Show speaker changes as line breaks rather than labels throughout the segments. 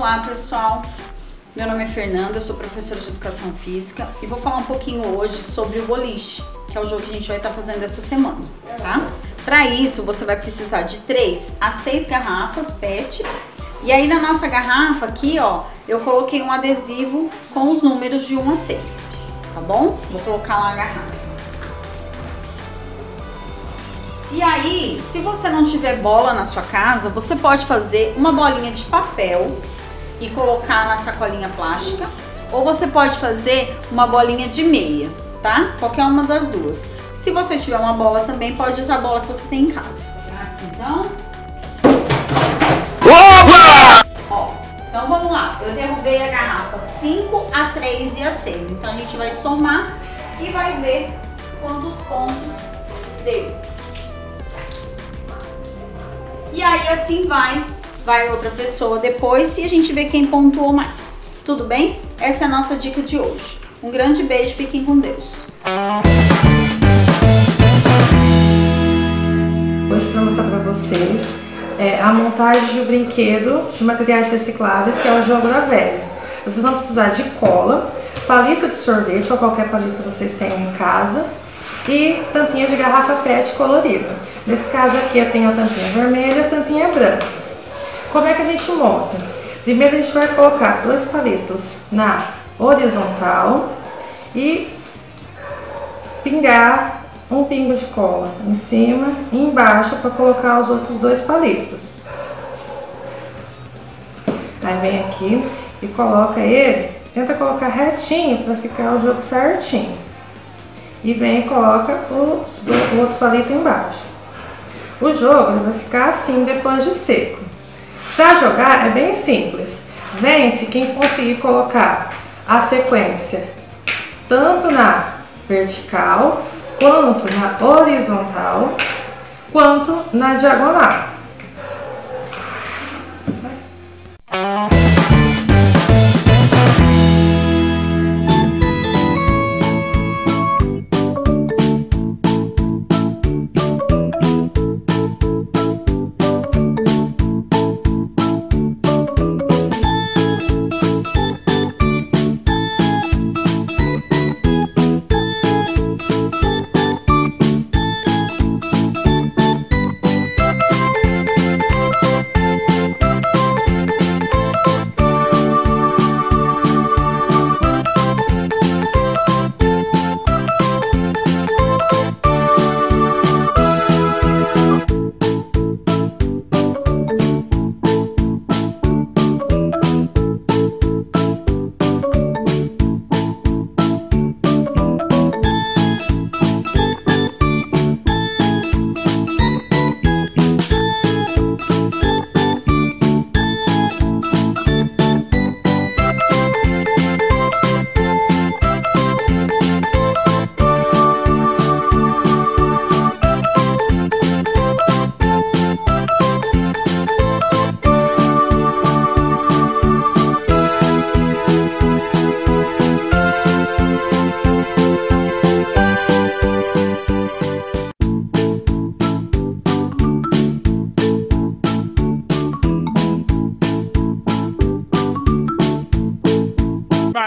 Olá pessoal, meu nome é Fernanda, eu sou professora de Educação Física e vou falar um pouquinho hoje sobre o boliche, que é o jogo que a gente vai estar fazendo essa semana, tá? Para isso você vai precisar de 3 a 6 garrafas PET e aí na nossa garrafa aqui, ó, eu coloquei um adesivo com os números de 1 a 6, tá bom? Vou colocar lá a garrafa. E aí, se você não tiver bola na sua casa, você pode fazer uma bolinha de papel e colocar na sacolinha plástica, ou você pode fazer uma bolinha de meia, tá? Qualquer uma das duas. Se você tiver uma bola também, pode usar a bola que você tem em casa. Então, Ó, então vamos lá. Eu derrubei a garrafa 5, a 3 e a 6. Então a gente vai somar e vai ver quantos pontos deu. E aí assim vai, vai outra pessoa depois e a gente vê quem pontuou mais. Tudo bem? Essa é a nossa dica de hoje. Um grande beijo, fiquem com Deus.
Hoje para mostrar para vocês é, a montagem de um brinquedo de materiais recicláveis, que é o jogo da velha. Vocês vão precisar de cola, palito de sorvete ou qualquer palito que vocês tenham em casa e tampinha de garrafa PET colorida. Nesse caso aqui eu tenho a tampinha vermelha e a tampinha branca. Como é que a gente monta? Primeiro a gente vai colocar dois palitos na horizontal e pingar um pingo de cola em cima e embaixo para colocar os outros dois palitos. Aí vem aqui e coloca ele, tenta colocar retinho para ficar o jogo certinho. E vem e coloca os, o outro palito embaixo. O jogo vai ficar assim depois de seco. Para jogar é bem simples. Vence quem conseguir colocar a sequência tanto na vertical, quanto na horizontal, quanto na diagonal.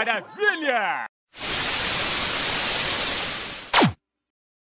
Maravilha!